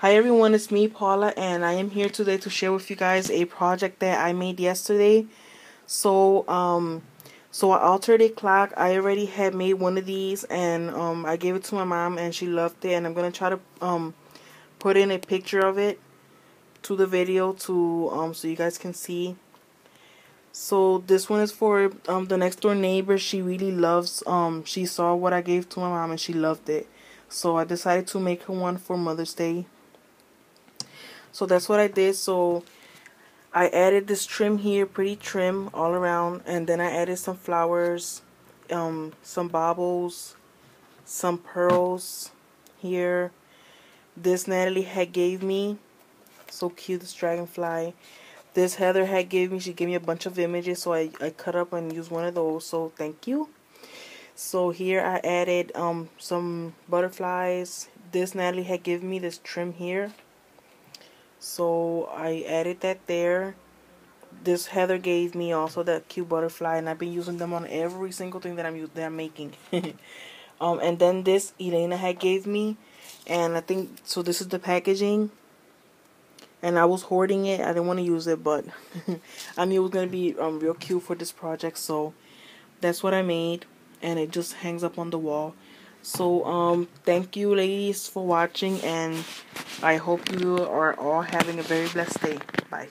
Hi everyone, it's me Paula and I am here today to share with you guys a project that I made yesterday. So um so I altered a clock. I already had made one of these and um I gave it to my mom and she loved it and I'm going to try to um put in a picture of it to the video to um so you guys can see. So this one is for um the next door neighbor. She really loves um she saw what I gave to my mom and she loved it. So I decided to make her one for Mother's Day. So that's what I did. So I added this trim here, pretty trim all around. And then I added some flowers, um, some baubles, some pearls here. This Natalie had gave me. So cute, this dragonfly. This Heather had gave me. She gave me a bunch of images. So I, I cut up and used one of those. So thank you. So here I added um, some butterflies. This Natalie had given me this trim here so I added that there. This Heather gave me also that cute butterfly and I've been using them on every single thing that I'm that I'm making. Um and then this Elena had gave me and I think so this is the packaging. And I was hoarding it. I didn't want to use it but I knew it was gonna be um real cute for this project so that's what I made. And it just hangs up on the wall so um thank you ladies for watching and I hope you are all having a very blessed day. Bye.